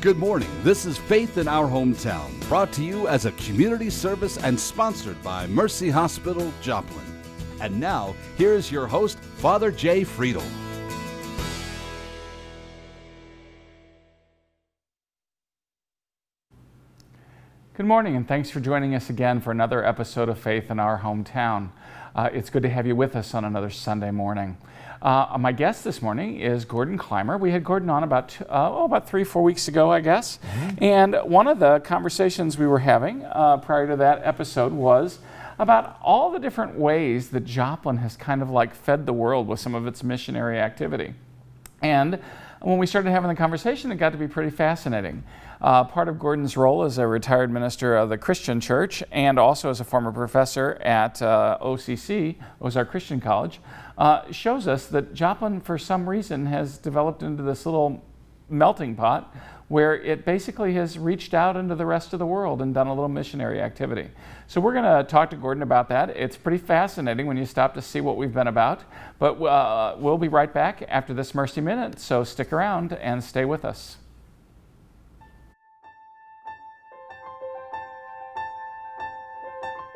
Good morning. This is Faith in Our Hometown, brought to you as a community service and sponsored by Mercy Hospital, Joplin. And now, here's your host, Father Jay Friedel. Good morning, and thanks for joining us again for another episode of Faith in Our Hometown. Uh, it's good to have you with us on another Sunday morning. Uh, my guest this morning is Gordon Clymer. We had Gordon on about uh, oh, about three, four weeks ago, I guess. Mm-hmm. And one of the conversations we were having uh, prior to that episode was about all the different ways that Joplin has kind of like fed the world with some of its missionary activity. And when we started having the conversation, it got to be pretty fascinating. Uh, part of Gordon's role as a retired minister of the Christian Church and also as a former professor at uh, OCC, Ozark Christian College, uh, shows us that Joplin, for some reason, has developed into this little melting pot where it basically has reached out into the rest of the world and done a little missionary activity. So we're going to talk to Gordon about that. It's pretty fascinating when you stop to see what we've been about. But uh, we'll be right back after this Mercy Minute, so stick around and stay with us.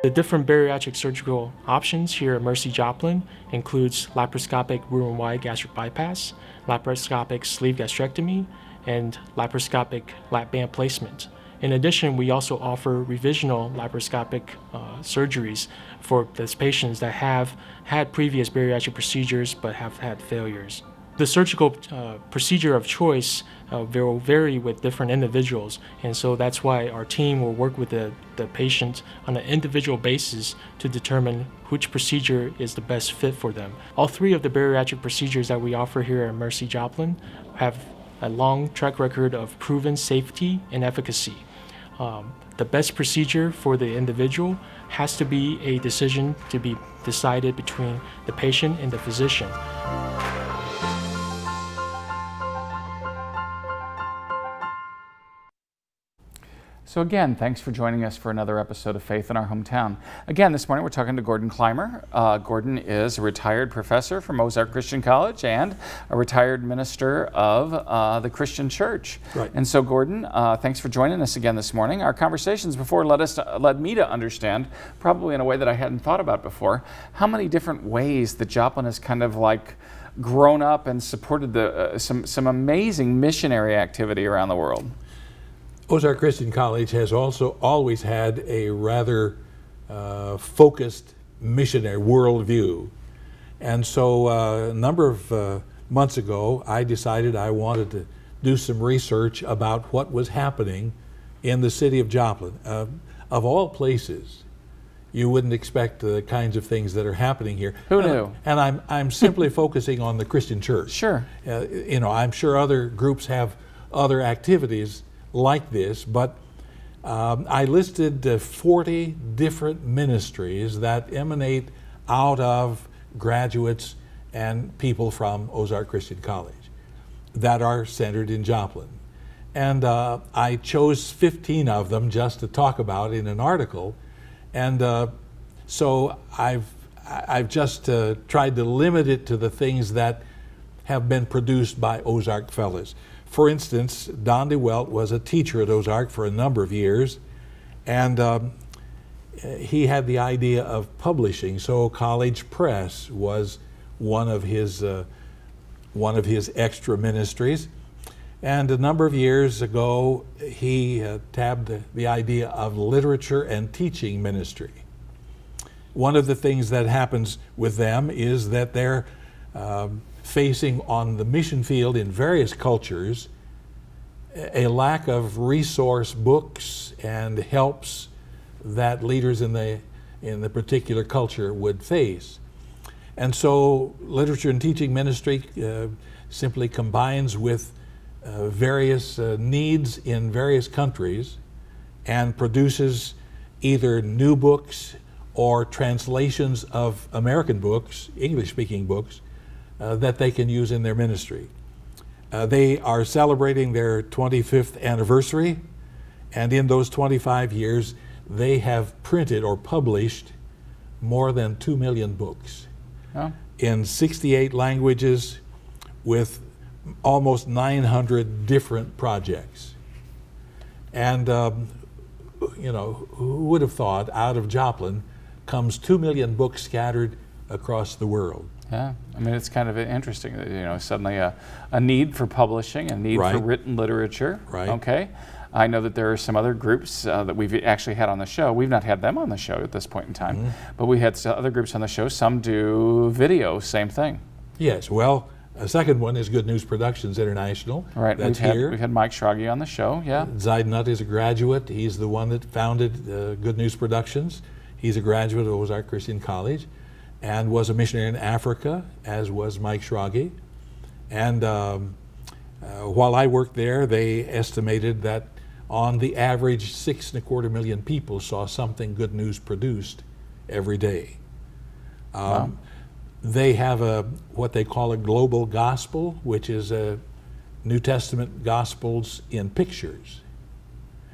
The different bariatric surgical options here at Mercy Joplin includes laparoscopic Roux-en-Y gastric bypass, laparoscopic sleeve gastrectomy, and laparoscopic lap band placement. In addition, we also offer revisional laparoscopic uh, surgeries for those patients that have had previous bariatric procedures but have had failures. The surgical uh, procedure of choice uh, will vary with different individuals, and so that's why our team will work with the, the patient on an individual basis to determine which procedure is the best fit for them. All three of the bariatric procedures that we offer here at Mercy Joplin have a long track record of proven safety and efficacy. Um, the best procedure for the individual has to be a decision to be decided between the patient and the physician. So, again, thanks for joining us for another episode of Faith in Our Hometown. Again, this morning we're talking to Gordon Clymer. Uh, Gordon is a retired professor from Ozark Christian College and a retired minister of uh, the Christian Church. Right. And so, Gordon, uh, thanks for joining us again this morning. Our conversations before led, us to, led me to understand, probably in a way that I hadn't thought about before, how many different ways that Joplin has kind of like grown up and supported the, uh, some, some amazing missionary activity around the world. Ozark Christian College has also always had a rather uh, focused missionary worldview. And so uh, a number of uh, months ago, I decided I wanted to do some research about what was happening in the city of Joplin. Uh, of all places, you wouldn't expect the kinds of things that are happening here. Who knew? And I'm, I'm simply focusing on the Christian church. Sure. Uh, you know, I'm sure other groups have other activities like this, but um, I listed uh, 40 different ministries that emanate out of graduates and people from Ozark Christian College that are centered in Joplin. And uh, I chose 15 of them just to talk about in an article. And uh, so I've, I've just uh, tried to limit it to the things that have been produced by Ozark Fellows. For instance, Don DeWelt was a teacher at Ozark for a number of years, and um, he had the idea of publishing. So College Press was one of his uh, one of his extra ministries. And a number of years ago, he uh, tabbed the, idea of literature and teaching ministry. One of the things that happens with them is that they're um, facing on the mission field in various cultures a lack of resource books and helps that leaders in the in the particular culture would face. And so literature and teaching ministry uh, simply combines with uh, various uh, needs in various countries and produces either new books or translations of American books, English speaking books, uh, that they can use in their ministry. Uh, they are celebrating their 25th anniversary, and in those 25 years, they have printed or published more than 2 million books oh. in 68 languages with almost 900 different projects. And, um, you know, who would have thought out of Joplin comes two million books scattered across the world? Yeah, I mean, it's kind of interesting that, you know, suddenly a, a need for publishing, a need Right. for written literature. Right. Okay. I know that there are some other groups uh, that we've actually had on the show. We've not had them on the show at this point in time, Mm-hmm. but we had other groups on the show. Some do video, same thing. Yes, well, a second one is Good News Productions International. Right. That's we've had here. we've had Mike Schrage on the show. Yeah. Zaid Nutt is a graduate. He's the one that founded uh, Good News Productions. He's a graduate of Ozark Christian College and was a missionary in Africa, as was Mike Schrage. And um, uh, while I worked there, they estimated that on the average, six and a quarter million people saw something Good News produced every day. Um, They have a what they call a global gospel, which is a New Testament gospels in pictures.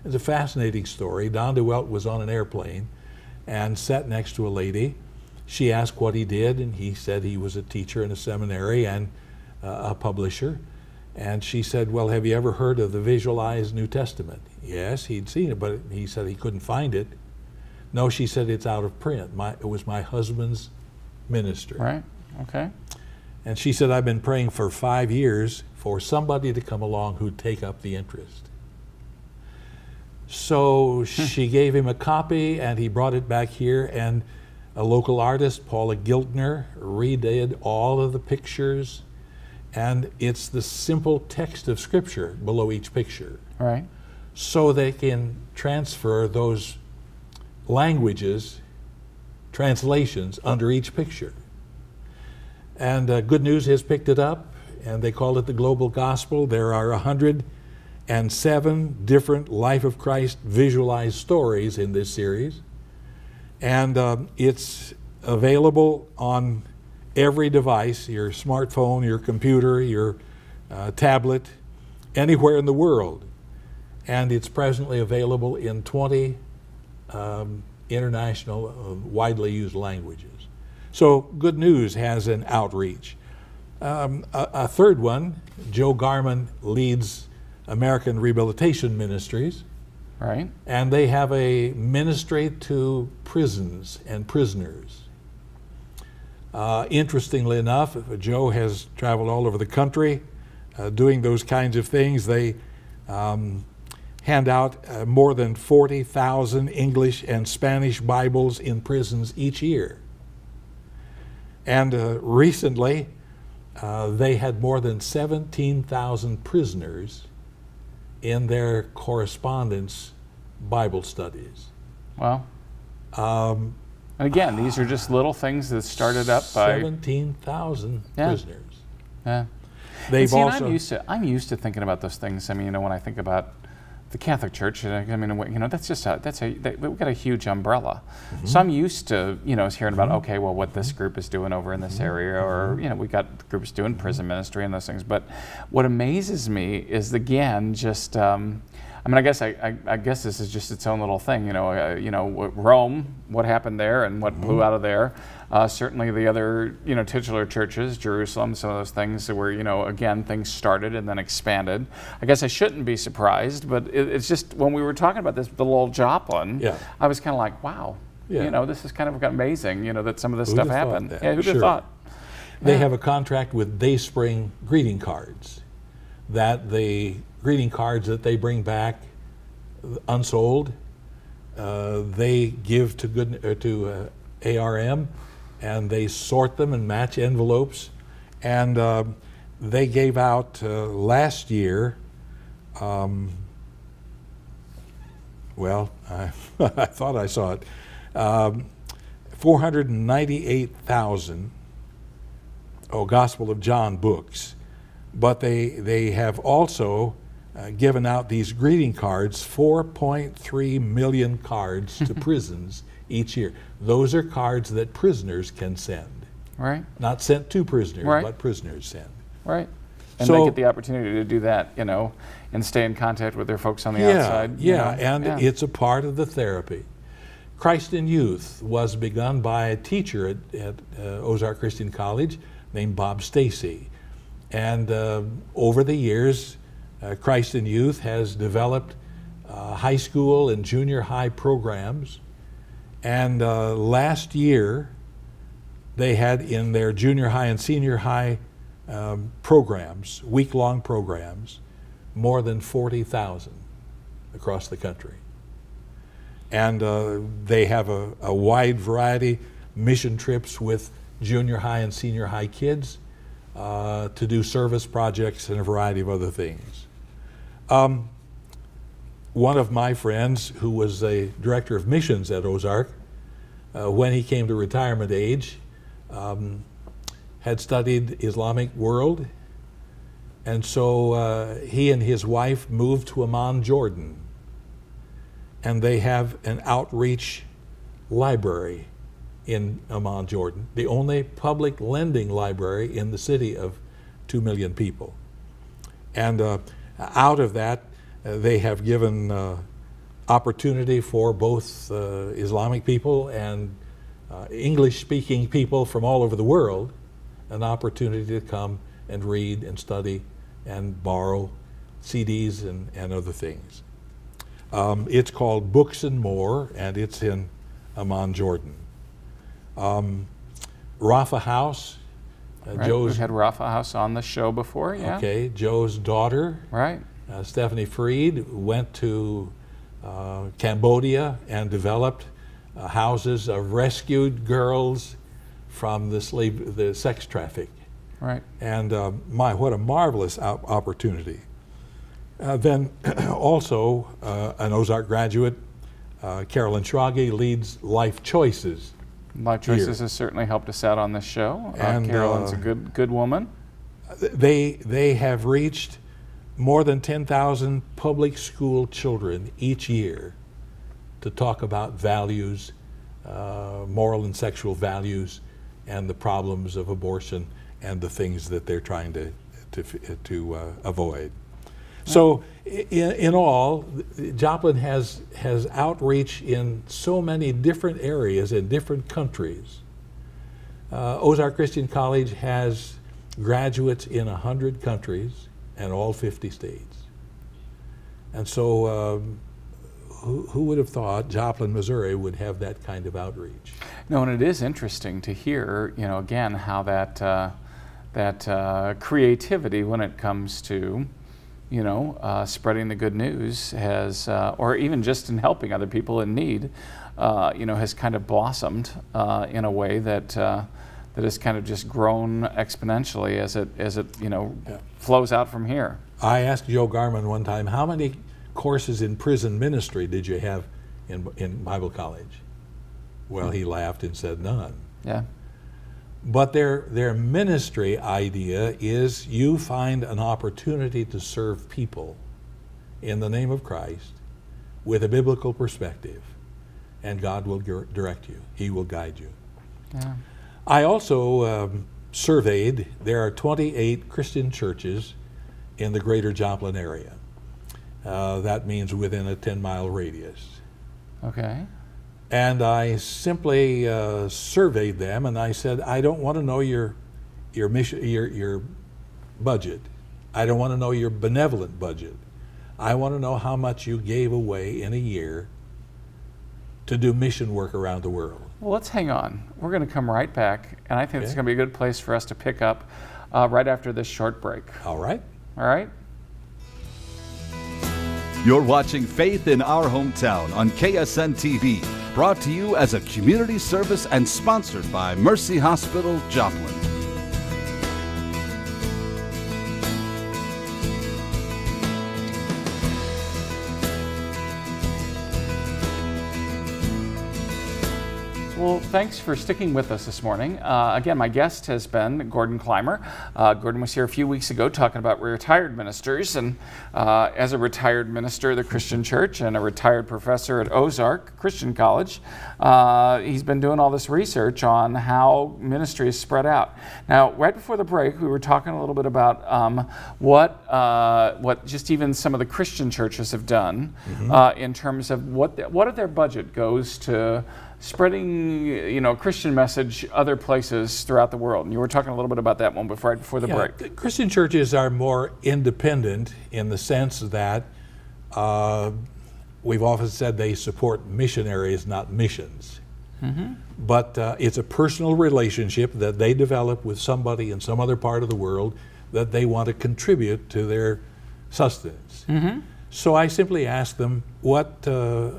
It's a fascinating story. Don DeWelt was on an airplane and sat next to a lady. She asked what he did, and he said he was a teacher in a seminary and uh, a publisher. And she said, Well, have you ever heard of the Visualized New Testament? Yes, he'd seen it, but he said he couldn't find it. No, she said it's out of print. My, it was my husband's ministry. Right. Okay. And she said, I've been praying for five years for somebody to come along who'd take up the interest. So she gave him a copy and he brought it back here and a local artist, Paula Giltner, redid all of the pictures and it's the simple text of scripture below each picture Right. so they can transfer those languages, translations under each picture. And uh, Good News has picked it up, and they call it the Global Gospel. There are 107 different Life of Christ visualized stories in this series, and um, it's available on every device your smartphone, your computer, your uh, tablet, anywhere in the world and it's presently available in 20 um, international, uh, widely used languages. So, Good News has an outreach. Um, a, a third one, Joe Garman leads American Rehabilitation Ministries, Right. and they have a ministry to prisons and prisoners. Uh, interestingly enough, Joe has traveled all over the country uh, doing those kinds of things. They um, hand out uh, more than 40,000 English and Spanish Bibles in prisons each year. And uh, recently, uh, they had more than 17,000 prisoners in their correspondence Bible studies. Well, Um, and again, these are just little things that started up by. 17,000 Yeah. prisoners. Yeah. They've see, also I'm used to I'm used to thinking about those things. I mean, you know, when I think about the Catholic Church, I mean, you know, that's just a that's a they, we've got a huge umbrella. Mm-hmm. So I'm used to you know hearing about okay, well, what this group is doing over in this Mm-hmm. area, or you know, we've got groups doing prison ministry and those things. But what amazes me is again just. Um, I mean, I guess I, I, I guess this is just its own little thing, you know. Uh, you know, Rome, what happened there, and what Mm-hmm. blew out of there. Uh, certainly, the other, you know, titular churches, Jerusalem, some of those things where, you know, again, things started and then expanded. I guess I shouldn't be surprised, but it, it's just when we were talking about this, the little Joplin, Yeah. I was kind of like, wow, Yeah. you know, this is kind of amazing, you know, that some of this Who'd stuff happened. that? Yeah, who'd Sure. have thought? They have a contract with Dayspring greeting cards. That the greeting cards that they bring back unsold, uh, they give to good uh, to uh, ARM, and they sort them and match envelopes, and um they gave out uh, last year. Um, well, I, I thought I saw it. Um, 498,000 oh, Gospel of John books, but they they have also uh, given out these greeting cards, 4.3 million cards to prisons each year. Those are cards that prisoners can send, Right, not sent to prisoners, Right. but prisoners send. right. And So- they get the opportunity to do that, you know, and stay in contact with their folks on the yeah, outside. you yeah, know. and Yeah. it's a part of the therapy. Christ in Youth was begun by a teacher at, at uh, Ozark Christian College named Bob Stacy. And uh, over the years, uh, Christ in Youth has developed uh, high school and junior high programs. And uh, last year, they had in their junior high and senior high um, programs, week long programs, more than 40,000 across the country. And uh, they have a, a, wide variety mission trips with junior high and senior high kids uh, to do service projects and a variety of other things. Um, one of my friends, who was a director of missions at Ozark, uh, when he came to retirement age, um, had studied Islamic world, and so uh, he and his wife moved to Amman, Jordan, and they have an outreach library in Amman, Jordan, the only public lending library in the city of two million people. And uh, out of that, they have given uh, opportunity for both uh, Islamic people and uh, English speaking people from all over the world an opportunity to come and read and study and borrow CDs and, and other things. Um, it's called Books and More, and it's in Amman, Jordan. Um, Rapha House, uh, right. Joe's. We've had Rapha House on the show before, yeah. Okay, Joe's daughter, right? Uh, Stephanie Freed went to uh, Cambodia and developed uh, houses of rescued girls from the slave, the sex traffic. Right. And uh, my, what a marvelous opportunity. Uh, then also uh, an Ozark graduate, uh, Carolyn Schrage leads Life Choices. Life Choices here. has certainly helped us out on this show. Uh, and, Carolyn's a good good woman. They they have reached more than 10,000 public school children each year to talk about values, uh, moral and sexual values, and the problems of abortion and the things that they're trying to, to, to uh, avoid. So, in, in, all, Joplin has, has outreach in so many different areas in different countries. Uh, Ozark Christian College has graduates in 100 countries and all 50 states. And so, um, who, who, would have thought Joplin, Missouri would have that kind of outreach? No, and it is interesting to hear, you know, again, how that, uh, that uh, creativity when it comes to, you know, uh, spreading the good news has, uh, or even just in helping other people in need, uh, you know, has kind of blossomed uh, in a way that, that has kind of just grown exponentially as it, as it you know, yeah. flows out from here. I asked Joe Garman one time, how many courses in prison ministry did you have in, in Bible college? Well, he laughed and said none. Yeah. But their, their ministry idea is you find an opportunity to serve people in the name of Christ with a biblical perspective, and God will direct you. He will guide you. Yeah. I also um, surveyed, there are 28 Christian churches in the greater Joplin area. Uh, that means within a 10 mile radius. Okay. And I simply uh, surveyed them and I said, I don't want to know your, your, mission, your, your budget. I don't want to know your benevolent budget. I want to know how much you gave away in a year to do mission work around the world. Well, let's hang on. We're going to come right back, and I think okay. this is going to be a good place for us to pick up uh, right after this short break. All right. All right. You're watching Faith in Our Hometown on KSN TV, brought to you as a community service and sponsored by Mercy Hospital, Joplin. Well, thanks for sticking with us this morning. Uh, again, my guest has been Gordon Clymer. Uh, Gordon was here a few weeks ago talking about retired ministers, and uh, as a retired minister of the Christian Church and a retired professor at Ozark Christian College, uh, he's been doing all this research on how ministry is spread out. Now, right before the break, we were talking a little bit about um, what uh, what just even some of the Christian churches have done mm-hmm. Uh, in terms of what the, what of their budget goes to spreading you know Christian message other places throughout the world. And you were talking a little bit about that one before right before the yeah, break. Christian churches are more independent in the sense that uh, we've often said they support missionaries, not missions. But uh, it's a personal relationship that they develop with somebody in some other part of the world that they want to contribute to their sustenance. So I simply asked them, what uh,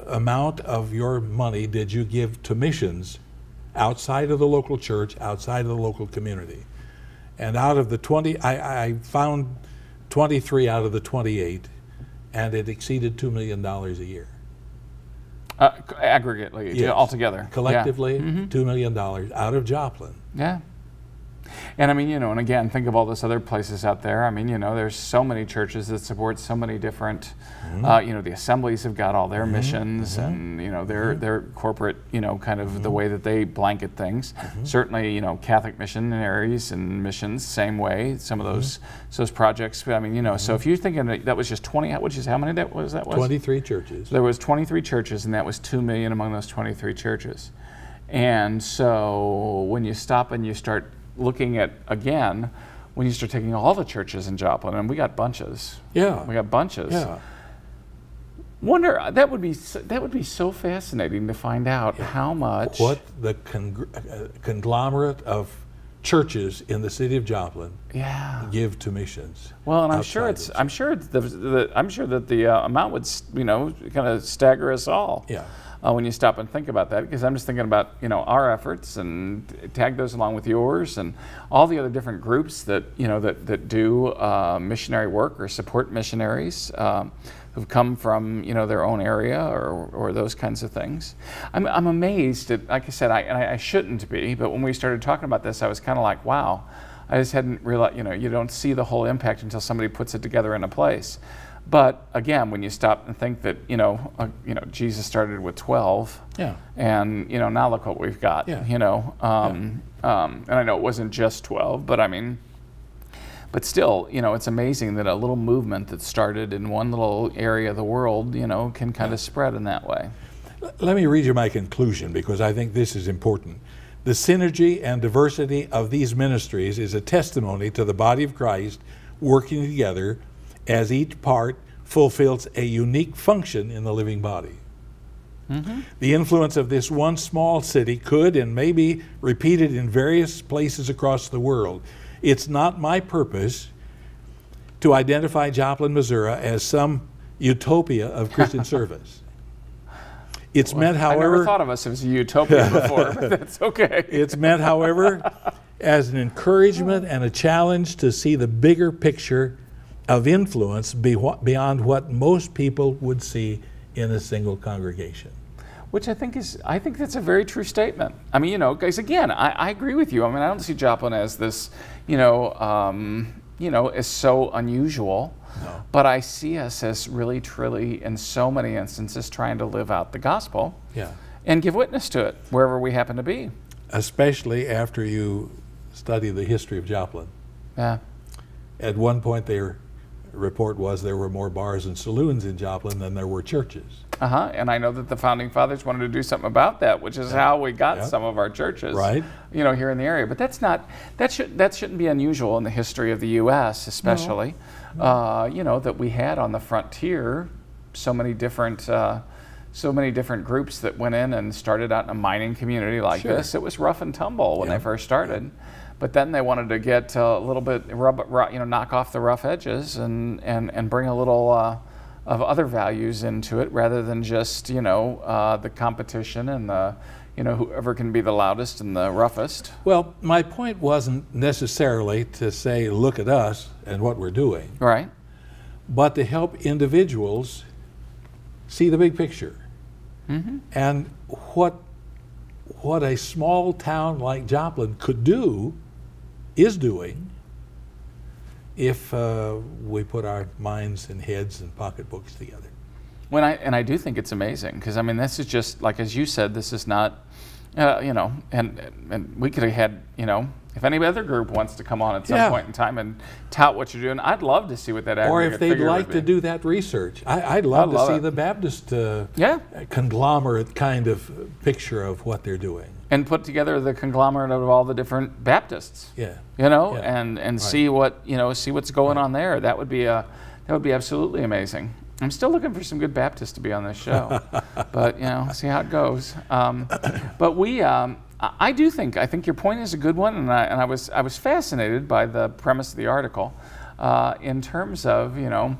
amount of your money did you give to missions outside of the local church, outside of the local community? And out of the 20, I, I found 23 out of the 28, and it exceeded $2 million a year. Uh, aggregately, Yes. altogether. Yeah. Collectively, $2 million out of Joplin. Yeah. And I mean, you know, and again, think of all those other places out there. I mean, you know, there's so many churches that support so many different, mm-hmm. uh, you know, the assemblies have got all their mm-hmm. missions mm-hmm. and, you know, their, their corporate, you know, kind of the way that they blanket things. Certainly, you know, Catholic missionaries and missions, same way, some of those, those projects. I mean, you know, so if you're thinking that, that was just 20, which is how many that was, that was? 23 churches. There was 23 churches, and that was 2 million among those 23 churches. And so when you stop and you start looking at, again, when you start taking all the churches in Joplin, and we got bunches. Yeah. We got bunches. Yeah. Wonder, that would be, s- that would be so fascinating to find out how much. What the congr- uh, conglomerate of churches in the city of Joplin Yeah. give to missions. Well, and I'm sure it's, I'm sure it's the, the I'm sure that the uh, amount would, you know, kind of stagger us all. Yeah. Uh, when you stop and think about that because I'm just thinking about you know our efforts and tag those along with yours and all the other different groups that you know that that do uh, missionary work or support missionaries um, who've come from you know their own area or, or those kinds of things. I'm, I'm amazed at like I said I, and I I shouldn't be but when we started talking about this I was kind of like wow I just hadn't realized you know you don't see the whole impact until somebody puts it together in a place. But again, when you stop and think that you know, uh, you know, Jesus started with twelve, Yeah. and you know, now look what we've got. Yeah. You know, um, um, and I know it wasn't just twelve, but I mean, but still, you know, it's amazing that a little movement that started in one little area of the world, you know, can kind of spread in that way. Let me read you my conclusion because I think this is important. The synergy and diversity of these ministries is a testimony to the body of Christ working together as each part fulfills a unique function in the living body. Mm-hmm. The influence of this one small city could and may be repeated in various places across the world. It's not my purpose to identify Joplin, Missouri as some utopia of Christian service. It's meant, however, I never thought of us as a utopia before, but that's okay. it's meant, however, as an encouragement and a challenge to see the bigger picture of influence be beyond what most people would see in a single congregation. Which I think is, I think that's a very true statement. I mean, you know, guys, again, I, I agree with you. I mean, I don't see Joplin as this, you know, um, you know, as so unusual. No. But I see us as really, truly, in so many instances, trying to live out the gospel Yeah. and give witness to it wherever we happen to be. Especially after you study the history of Joplin. Yeah. At one point, their report was there were more bars and saloons in Joplin than there were churches. Uh huh. And I know that the founding fathers wanted to do something about that, which is how we got Yeah. some of our churches, Right. You know, here in the area. But that's not that should that shouldn't be unusual in the history of the U.S., especially. Uh, you know that we had on the frontier so many different. Uh, so many different groups that went in and started out in a mining community like Sure. this. It was rough and tumble when Yeah. they first started, but then they wanted to get a little bit rub, you know, knock off the rough edges and and and bring a little uh, of other values into it rather than just you know uh, the competition and the you know whoever can be the loudest and the roughest. Well, my point wasn't necessarily to say, look at us and what we're doing, Right. but to help individuals see the big picture. And what, what a small town like Joplin could do, is doing, if uh, we put our minds and heads and pocketbooks together. When I and I do think it's amazing because I mean this is just like as you said this is not uh, you know and and we could have had you know if any other group wants to come on at some Yeah. point in time and tout what you're doing I'd love to see what that Or if they'd like to do that research, I, I'd love to see it. the Baptist uh, yeah conglomerate kind of picture of what they're doing. And put together the conglomerate of all the different Baptists Yeah. you know Yeah. and and Right. see what you know see what's going on there that would be a that would be absolutely amazing I'm still looking for some good Baptists to be on this show, but you know, see how it goes. Um, but we, um, I I do think, I think your point is a good one, and I, and I was, I was fascinated by the premise of the article uh, in terms of, you know,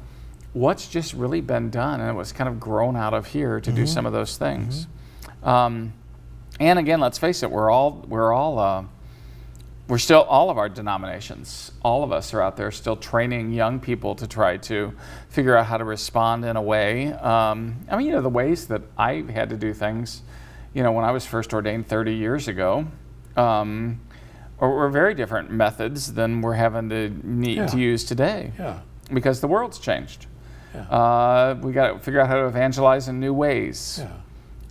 what's just really been done, and it was kind of grown out of here to do some of those things. Um, and again, let's face it, we're all, we're all, uh, we're still all of our denominations all of us are out there still training young people to try to figure out how to respond in a way um, i mean you know the ways that i had to do things you know when i was first ordained 30 years ago um, were very different methods than we're having to need Yeah. to use today Yeah. because the world's changed Yeah. uh, we got to figure out how to evangelize in new ways Yeah.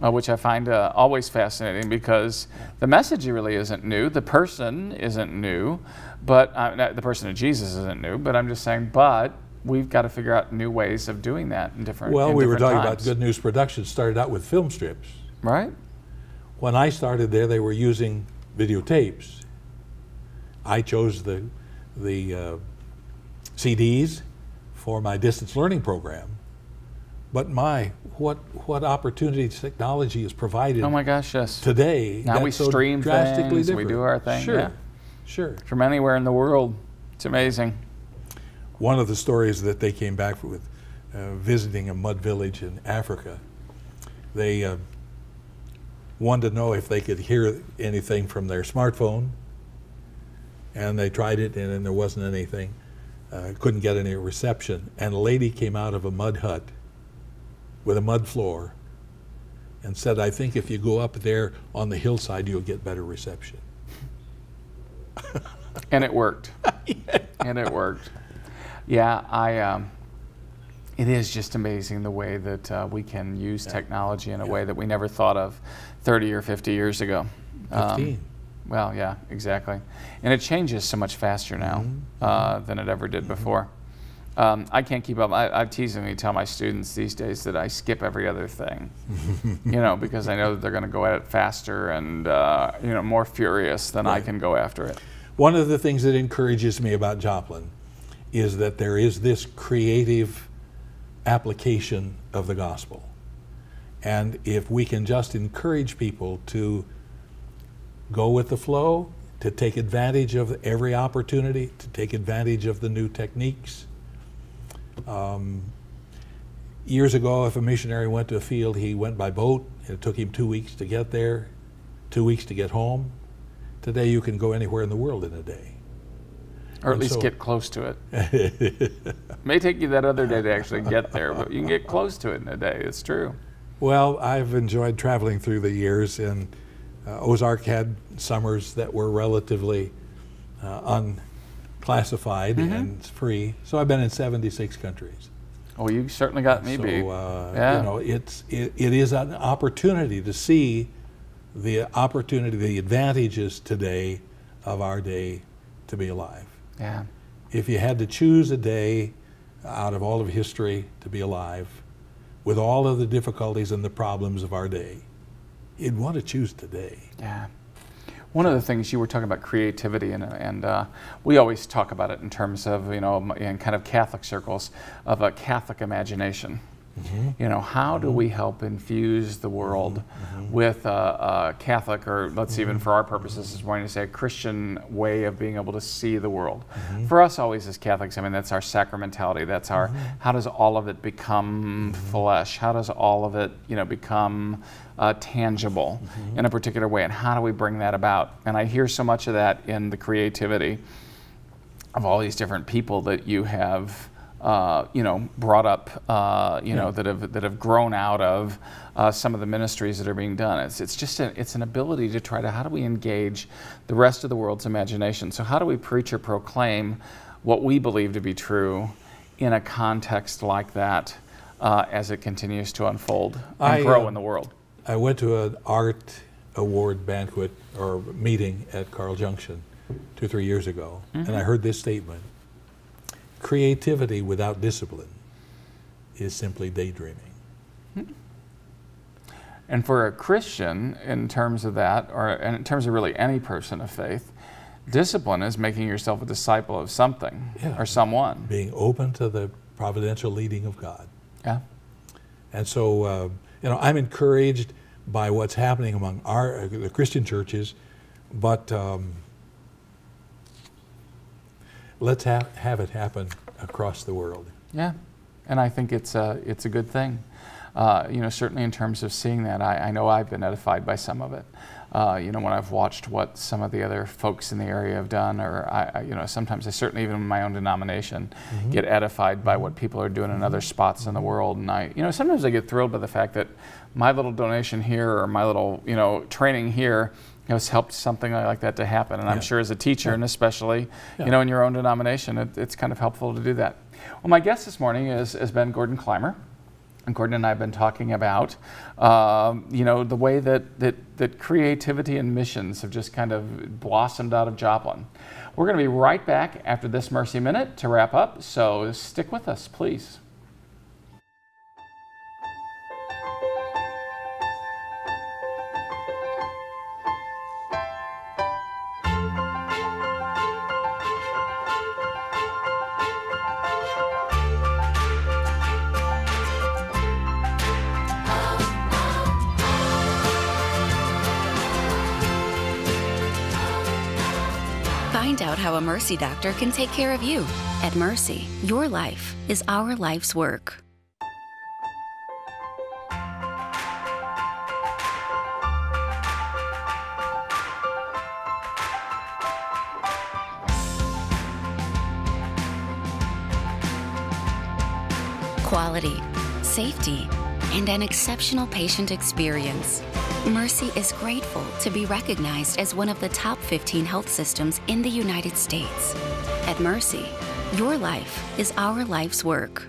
Uh, which I find uh, always fascinating because the message really isn't new, the person isn't new, but uh, the person of Jesus isn't new. But I'm just saying, but we've got to figure out new ways of doing that in different. Well, in we were different talking about. Good News Productions started out with film strips. right? When I started there, they were using videotapes. I chose the the uh, CDs for my distance learning program. But my, what what opportunities technology has provided Oh my gosh, yes. today. Now we so stream drastically things, we do our thing, Sure, yeah. sure. From anywhere in the world, it's amazing. One of the stories that they came back with, uh, visiting a mud village in Africa, they uh, wanted to know if they could hear anything from their smartphone, and they tried it, and then there wasn't anything. Uh, couldn't get any reception. And a lady came out of a mud hut with a mud floor and said, I think if you go up there on the hillside, you'll get better reception. and it worked. And it worked. Yeah, I. Um, it is just amazing the way that uh, we can use technology in a way that we never thought of 30 or 50 years ago. Um, 15. well, yeah, exactly. And it changes so much faster now Mm-hmm. uh, than it ever did before. Um, I can't keep up. I, I teasingly tell my students these days that I skip every other thing, you know, because I know that they're going to go at it faster and, uh, you know, more furious than I can go after it. One of the things that encourages me about Joplin is that there is this creative application of the gospel. And if we can just encourage people to go with the flow, to take advantage of every opportunity, to take advantage of the new techniques. Um, years ago, if a missionary went to a field, he went by boat. It took him two weeks to get there, two weeks to get home. Today, you can go anywhere in the world in a day. Or at And least so- get close to it. May take you that other day to actually get there, but you can get close to it in a day. It's true. Well, I've enjoyed traveling through the years, and uh, Ozark had summers that were relatively uh, unclassified Mm-hmm. and free. So I've been in 76 countries. Oh, you certainly got me so beat. uh, Yeah. you know, it's it, it is an opportunity to see the opportunity, the advantages today of our day to be alive. yeah. If you had to choose a day out of all of history to be alive, with all of the difficulties and the problems of our day, you'd want to choose today. Yeah. One of the things you were talking about creativity, and, and uh, we always talk about it in terms of, you know, in kind of Catholic circles, of a Catholic imagination. Mm-hmm. You know, how do mm-hmm. we help infuse the world mm-hmm. with a, a Catholic, or let's even for our purposes this morning to say a Christian way of being able to see the world? For us, always as Catholics, I mean, that's our sacramentality. That's our, how does all of it become flesh? How does all of it, you know, become uh, tangible in a particular way? And how do we bring that about? And I hear so much of that in the creativity of all these different people that you have, uh, you know, brought up, uh, you know, that have that have grown out of uh, some of the ministries that are being done. It's it's just a, it's an ability to try to how do we engage the rest of the world's imagination. So how do we preach or proclaim what we believe to be true in a context like that uh, as it continues to unfold and I, grow uh, in the world? I went to an art award banquet or meeting at Carl Junction two, three years ago, and I heard this statement Creativity without discipline is simply daydreaming. And for a Christian, in terms of that, or in terms of really any person of faith, discipline is making yourself a disciple of something Yeah. or someone. Being open to the providential leading of God. Yeah. And so, uh, you know, I'm encouraged by what's happening among our uh, the Christian churches, but um, let's ha- have it happen across the world. Yeah, and I think it's a, it's a good thing. Uh, you know, certainly in terms of seeing that, I, I know I've been edified by some of it. Uh, you know, when I've watched what some of the other folks in the area have done, or I, I you know, sometimes I certainly even in my own denomination mm-hmm. get edified by what people are doing in other spots in the world, and I, you know, sometimes I get thrilled by the fact that my little donation here or my little, you know, training here has helped something like that to happen. And yeah. I'm sure as a teacher, yeah. and especially, yeah. you know, in your own denomination, it, it's kind of helpful to do that. Well, my guest this morning is, is Ben Gordon Clymer. And Gordon and I have been talking about, um, you know, the way that, that, that creativity and missions have just kind of blossomed out of Joplin. We're going to be right back after this Mercy Minute to wrap up, so stick with us, please. Mercy doctor can take care of you. At Mercy, your life is our life's work. Quality, safety, and an exceptional patient experience. Mercy is grateful to be recognized as one of the top 15 health systems in the United States. At Mercy, your life is our life's work.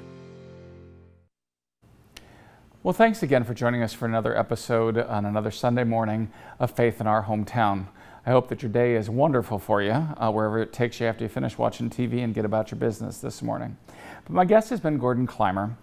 Well, thanks again for joining us for another episode on another Sunday morning of Faith in Our Hometown. I hope that your day is wonderful for you, uh, wherever it takes you after you finish watching TV and get about your business this morning. But my guest has been Gordon Clymer.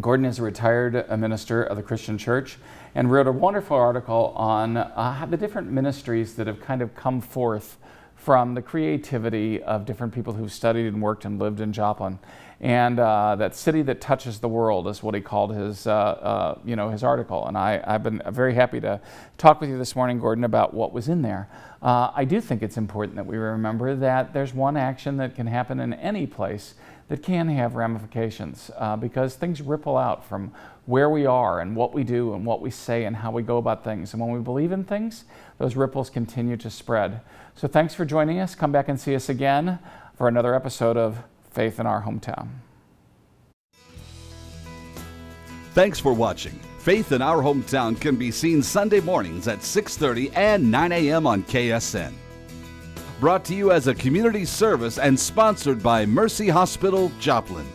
Gordon is a retired minister of the Christian Church and wrote a wonderful article on uh, the different ministries that have kind of come forth from the creativity of different people who've studied and worked and lived in Joplin. And uh, that city that touches the world is what he called his, uh, uh, you know, his article. And I, have been very happy to talk with you this morning, Gordon, about what was in there. Uh, I do think it's important that we remember that there's one action that can happen in any place that can have ramifications uh, because things ripple out from where we are and what we do and what we say and how we go about things. And when we believe in things, those ripples continue to spread. So thanks for joining us. Come back and see us again for another episode of Faith in Our Hometown. Thanks for watching. Faith in Our Hometown can be seen Sunday mornings at 6:30 and 9 a.m. on KSN brought to you as a community service and sponsored by Mercy Hospital, Joplin.